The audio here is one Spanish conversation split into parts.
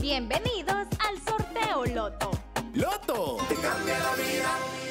Bienvenidos al sorteo Loto. Loto. Te cambia la vida.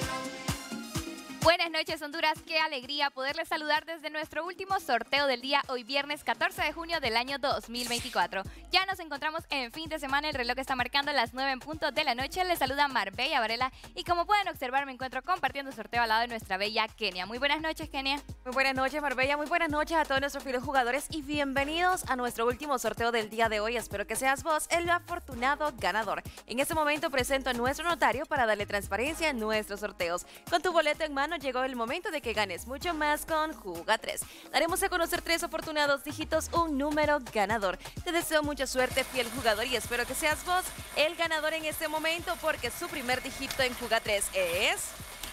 Buenas noches Honduras, qué alegría poderles saludar desde nuestro último sorteo del día, hoy viernes 14 de junio del año 2024. Ya nos encontramos en fin de semana, el reloj está marcando las 9 en punto de la noche, les saluda Marbella Varela y como pueden observar me encuentro compartiendo sorteo al lado de nuestra bella Kenia. Muy buenas noches Kenia. Muy buenas noches Marbella, muy buenas noches a todos nuestros fieles jugadores y bienvenidos a nuestro último sorteo del día de hoy. Espero que seas vos el afortunado ganador. En este momento presento a nuestro notario para darle transparencia a nuestros sorteos. Con tu boleto en mano llegó el momento de que ganes mucho más con Juga 3. Daremos a conocer tres afortunados dígitos, un número ganador. Te deseo mucha suerte, fiel jugador, y espero que seas vos el ganador en este momento porque su primer dígito en Juga 3 es...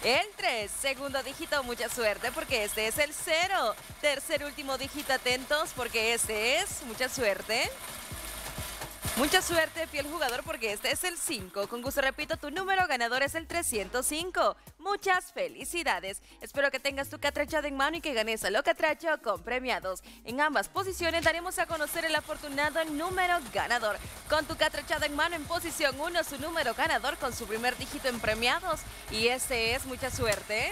El 3, segundo dígito, mucha suerte porque este es el 0. Tercer último dígito, atentos porque este es mucha suerte. Mucha suerte, fiel jugador, porque este es el 5. Con gusto repito, tu número ganador es el 305. Muchas felicidades. Espero que tengas tu catrachada en mano y que ganes a lo catracho con premiados. En ambas posiciones daremos a conocer el afortunado número ganador. Con tu catrachada en mano en posición 1, su número ganador con su primer dígito en premiados. Y ese es mucha suerte.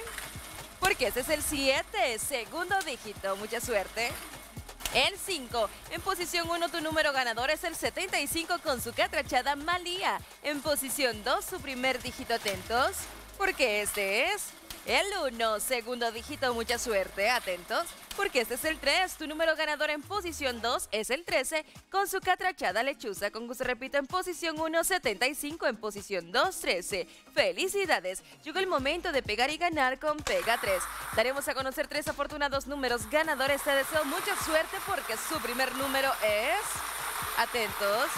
Porque este es el 7, segundo dígito. Mucha suerte. El 5. En posición 1 tu número ganador es el 75 con su catrachada Malía. En posición 2 su primer dígito atentos. Porque este es el 1, segundo dígito, mucha suerte, atentos, porque este es el 3. Tu número ganador en posición 2 es el 13, con su catrachada lechuza. Con gusto repito, en posición 1, 75, en posición 2, 13. ¡Felicidades! Llegó el momento de pegar y ganar con Pega 3. Daremos a conocer tres afortunados números ganadores. Te deseo mucha suerte porque su primer número es... Atentos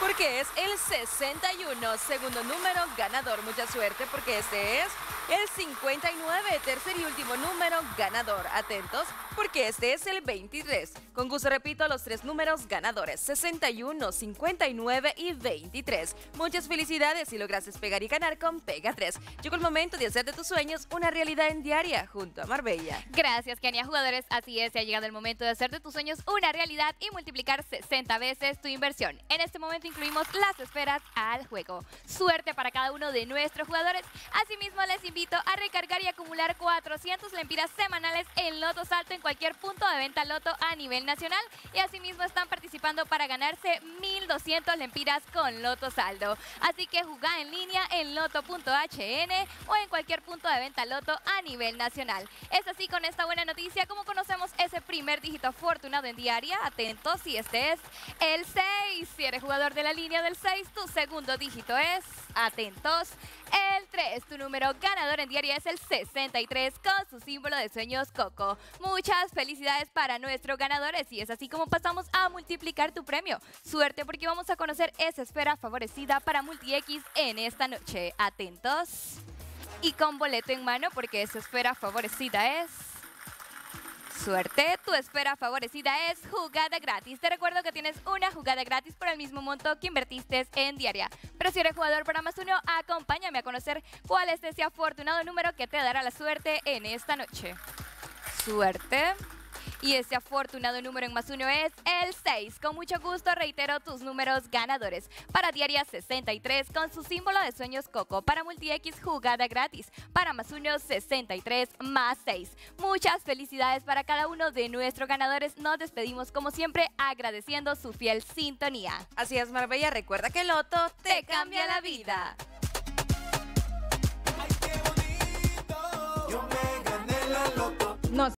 porque es el 61, segundo número ganador. Mucha suerte porque este es el 59, tercer y último número ganador. Atentos porque este es el 23. Con gusto repito los tres números ganadores, 61, 59 y 23. Muchas felicidades si lograste pegar y ganar con Pega 3. Llegó el momento de hacer de tus sueños una realidad en diaria junto a Marbella. Gracias Kenia, jugadores. Así es, ha llegado el momento de hacer de tus sueños una realidad y multiplicar 60 veces tu inversión. En este momento incluimos las esferas al juego. Suerte para cada uno de nuestros jugadores. Asimismo, les invito a recargar y acumular 400 lempiras semanales en Loto Salto en cualquier punto de venta Loto a nivel nacional. Y asimismo están participando para ganarse 1.200 lempiras con Loto Saldo. Así que jugá en línea en loto.hn o en cualquier punto de venta Loto a nivel nacional. Es así con esta buena noticia como conocemos ese primer dígito afortunado en diaria. Atentos si este es el 6. Si eres jugador de la línea del 6, tu segundo dígito es, atentos, el 3. Tu número ganador en diaria es el 63 con su símbolo de sueños Coco. Muchas felicidades para nuestros ganadores y es así como pasamos a multiplicar tu premio. Suerte porque vamos a conocer esa esfera favorecida para MultiX en esta noche. Atentos. Y con boleto en mano porque esa esfera favorecida es... Suerte, tu espera favorecida es jugada gratis. Te recuerdo que tienes una jugada gratis por el mismo monto que invertiste en diaria. Pero jugador para más uno, acompáñame a conocer cuál es ese afortunado número que te dará la suerte en esta noche. Suerte. Y ese afortunado número en más uno es el 6. Con mucho gusto reitero tus números ganadores. Para Diaria 63 con su símbolo de sueños Coco. Para MultiX jugada gratis. Para más uno 63 más 6. Muchas felicidades para cada uno de nuestros ganadores. Nos despedimos como siempre agradeciendo su fiel sintonía. Así es Marbella, recuerda que Loto te, cambia la vida. Yo me gané la loto. Nos